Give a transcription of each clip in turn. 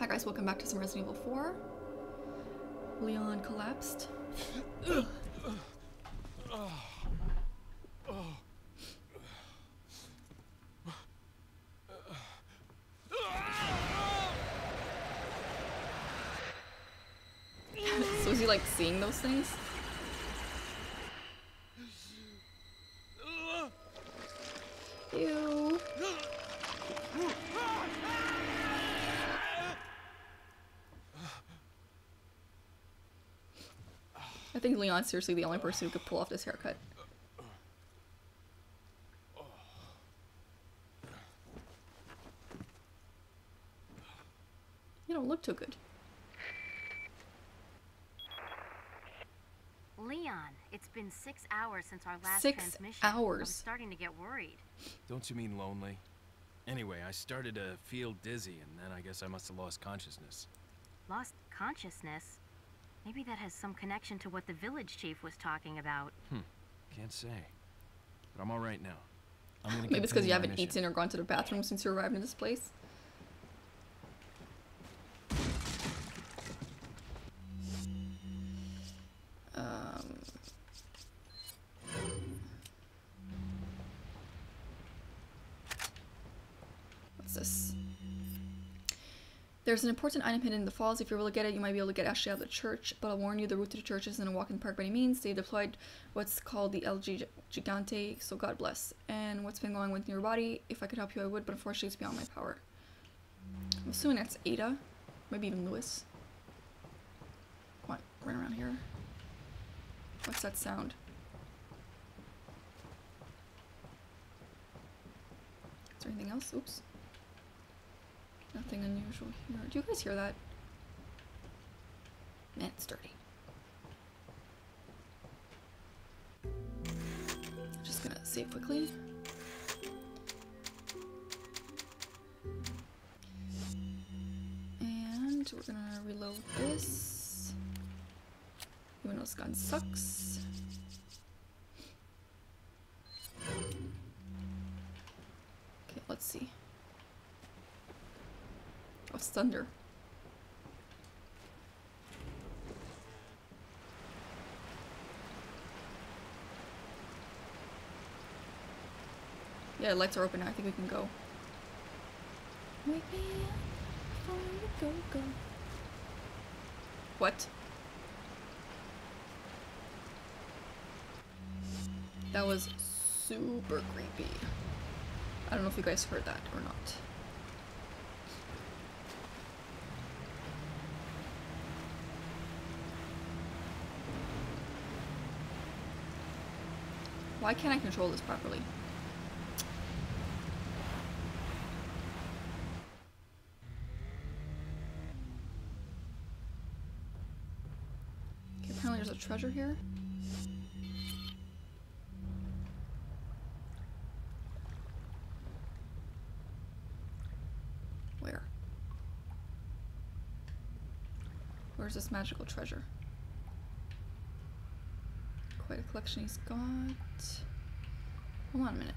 Hi guys, welcome back to some Resident Evil 4. Leon collapsed. so is he like seeing those things? Ew. I think Leon's seriously the only person who could pull off this haircut. You don't look too good. Leon, it's been six hours since our last Six transmission. I'm starting to get worried. Don't you mean lonely? Anyway, I started to feel dizzy, and then I guess I must have lost consciousness. Lost consciousness? Maybe that has some connection to what the village chief was talking about. Hmm. Can't say. But I'm all right now. I'm gonna Maybe it's because you haven't mission. eaten or gone to the bathroom since you arrived in this place. There's an important item hidden in the falls. If you're able to get it, you might be able to get Ashley out of the church. But I'll warn you, the route to the church isn't a walk in the park by any means. They deployed what's called the El Gigante, so God bless. And what's been going on with your body? If I could help you, I would, but unfortunately, it's beyond my power. I'm assuming that's Ada, maybe even Luis. On, run around here. What's that sound? Is there anything else? Oops. Nothing unusual here. Do you guys hear that? Man, it's dirty. Just gonna save quickly. And we're gonna reload this. This gun sucks. Okay, let's see. Oh, it's thunder. Yeah, the lights are open now. I think we can go. Wake me up before you go, go. What? That was super creepy. I don't know if you guys heard that or not. Why can't I control this properly? Okay, apparently there's a treasure here. Where? Where's this magical treasure? Collection he's got. Hold on a minute.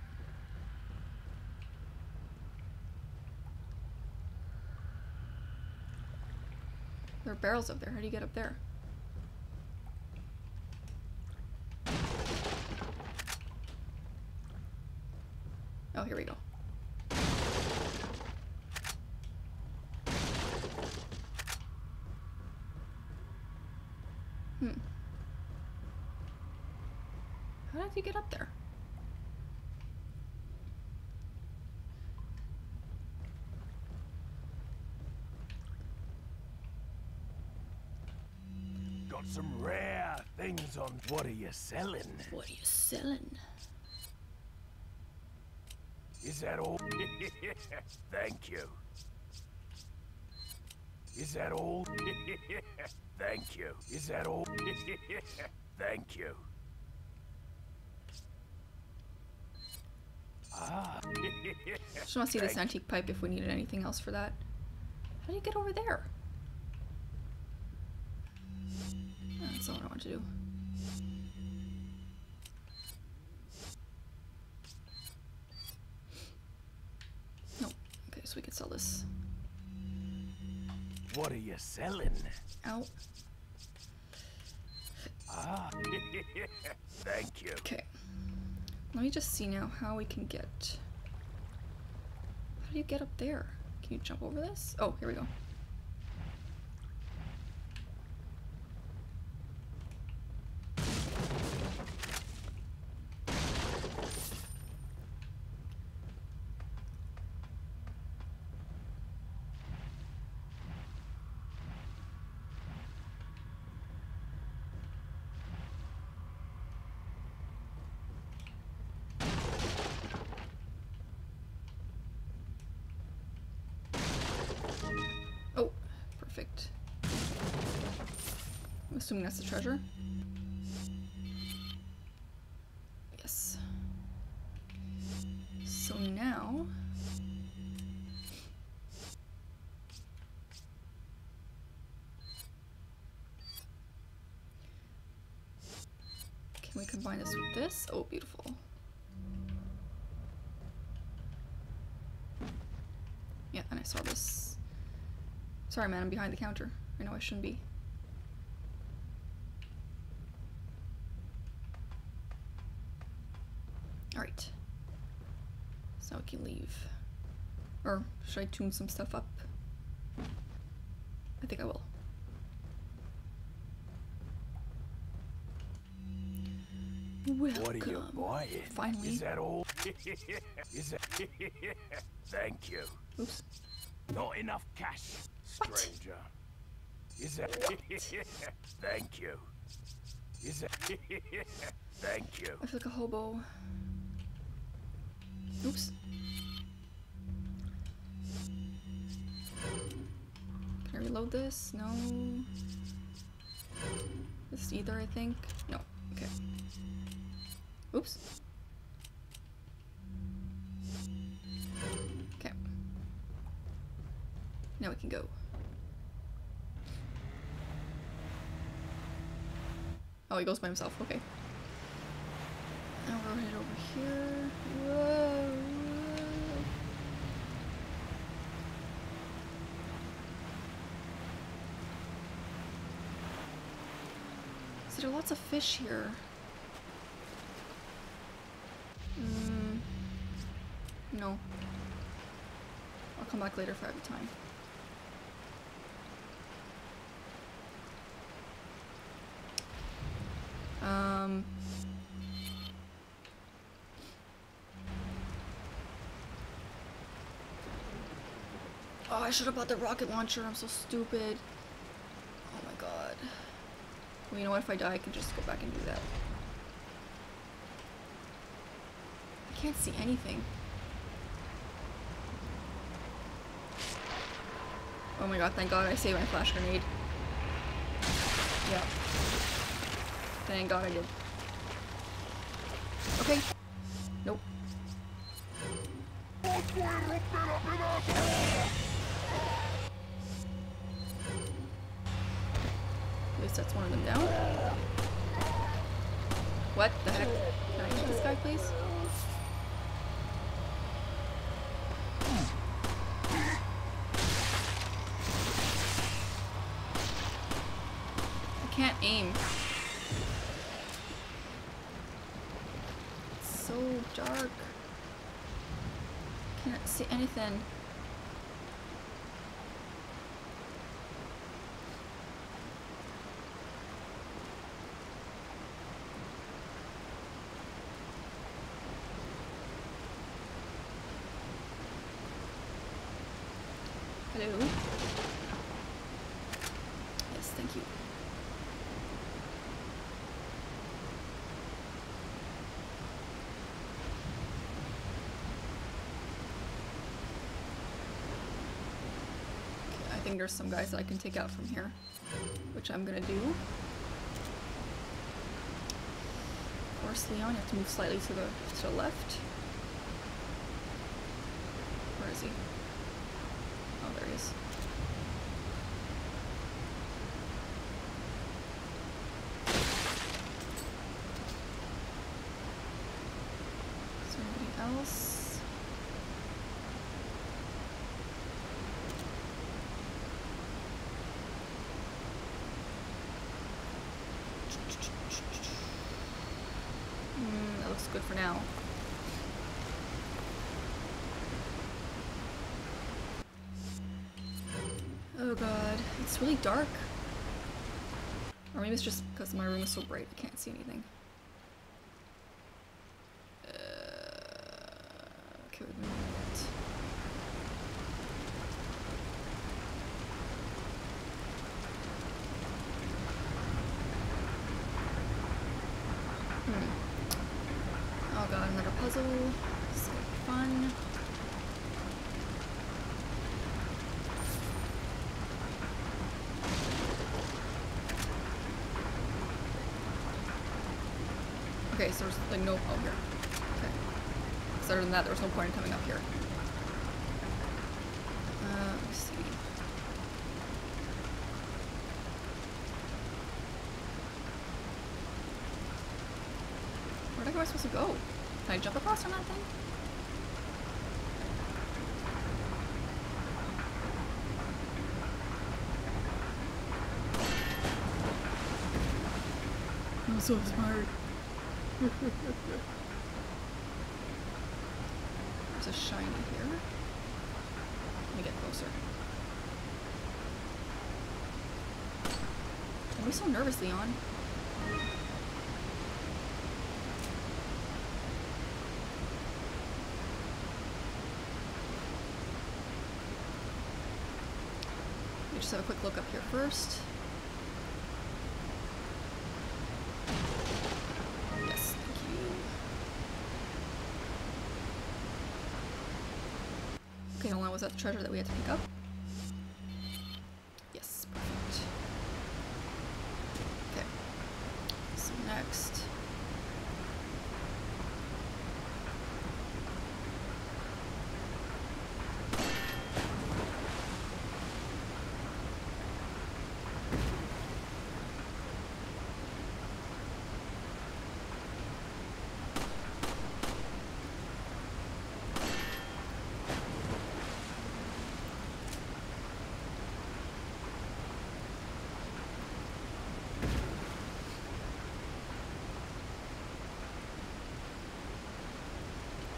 There are barrels up there. How do you get up there? Oh, here we go. Hmm. How did you get up there? Got some rare things on. What are you selling? What are you selling? Is that all? Thank you. Is that all? Thank you. Is that all? Thank you. Ah. Just want to see this antique pipe if we needed anything else for that. How do you get over there? Oh, That's not what I want to do. No. Okay, so we can sell this. What are you selling? Out. Ah, thank you. Okay. Let me just see now how we can get. How do you get up there? Can you jump over this? Oh, here we go. Oh, perfect. I'm assuming that's the treasure. Yes. So now. Can we combine this with this? Oh, beautiful. Yeah, and I saw this. Sorry, man, I'm behind the counter. I know I shouldn't be. Alright. So I can leave. Or should I tune some stuff up? I think I will. Welcome. What are you buying? Finally. Is that all? Is that? Thank you. Oops. Not enough cash, What? Is that? Thank you. Is that? Thank you. I feel like a hobo. Oops. Can I reload this? No. This either, I think. No. Okay. Oops. Okay. Now we can go. Oh, he goes by himself. Okay. Headed over here. Whoa. So there are lots of fish here. Mm, no. I'll come back later I have time. Um. Oh, I should have bought the rocket launcher. I'm so stupid. Oh my god. Well, you know what? If I die, I can just go back and do that. I can't see anything. Oh my god, thank god I saved my flash grenade. Yeah. Thank god I did. Okay. Nope. At least that's one of them down. What the heck? Can I hit this guy, please? I can't aim. It's so dark. Can't anything. Hello. Yes, thank you. There's some guys that I can take out from here, which I'm gonna do. Of course, Leon, you have to move slightly to the to the left. Where is he? Oh, there he is. Is there anybody else? Good for now. Oh god, it's really dark. Or maybe it's just because my room is so bright I can't see anything. Uh, okay, wait a minute. Hmm. Oh god, another puzzle. Be fun. Okay, so there's like no oh here. Okay. other than that, there was no point in coming up here. Uh, let me see. Where am I supposed to go? Can I jump across on that thing? I'm so smart. There's a shiny here. Let me get closer. Don't be so nervous, Leon. Just have a quick look up here first. Yes, thank you. Okay, hold was that the treasure that we had to pick up? Yes, perfect. Okay. So next.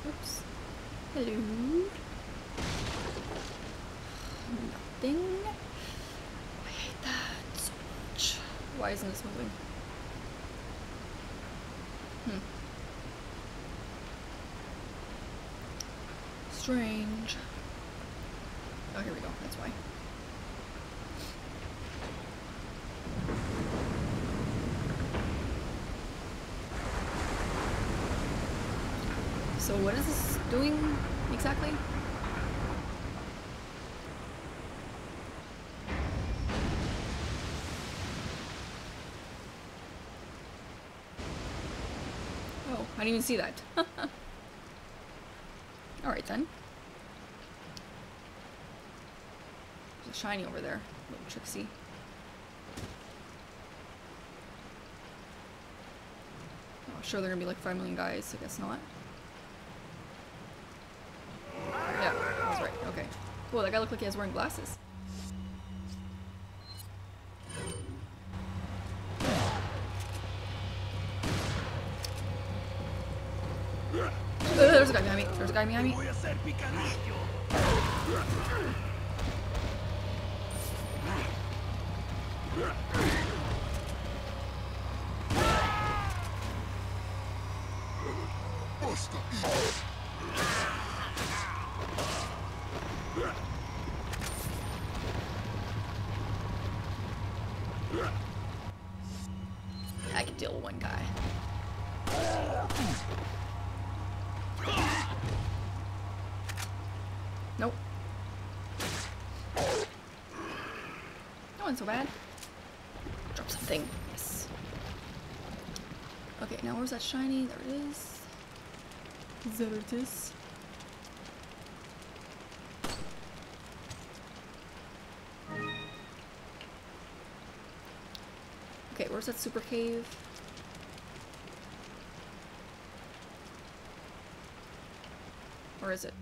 Oops. Hello. Nothing. I hate that so much. Why isn't this moving? Hmm. Strange. Oh, here we go. That's why. So what is this doing exactly? Oh, I didn't even see that. Alright then. There's a shiny over there. Little Trixie. Oh, sure they're gonna be like 5 million guys, I guess not. Yeah, I was right. Okay. Whoa, that guy looked like he was wearing glasses. Uh, there's a guy behind me. There's a guy behind me. Voy I can deal with one guy. Nope. That wasn't so bad. Drop something. Yes. Okay, now where's that shiny? There it is. There it is. Where's that super cave? Where is it?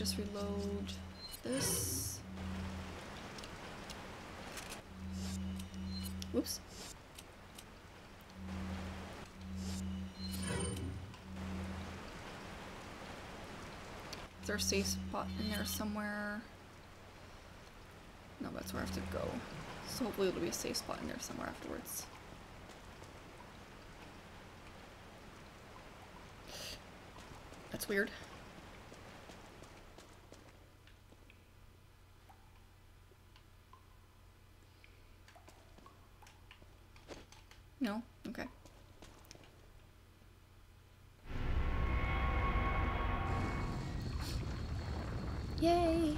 just reload this. Whoops. A safe spot in there somewhere? No, that's where I have to go. So hopefully there'll be a safe spot in there somewhere afterwards. That's weird. No? Okay. Yay!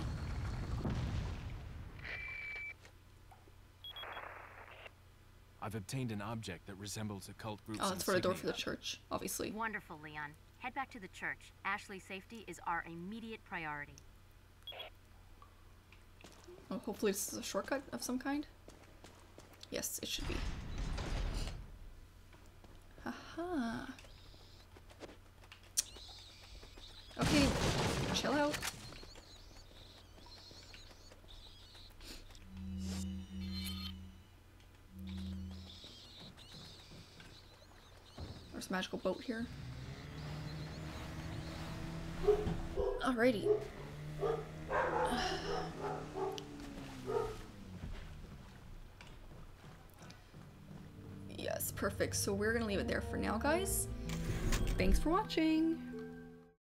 I've obtained an object that resembles a cult group. Oh, it's for the door for the church, obviously. Wonderful, Leon. Head back to the church. Ashley's safety is our immediate priority. Oh, hopefully this is a shortcut of some kind. Yes, it should be. Haha. Okay, chill out. Magical boat here. Alrighty. Yes, perfect. So we're gonna leave it there for now, guys. Thanks for watching.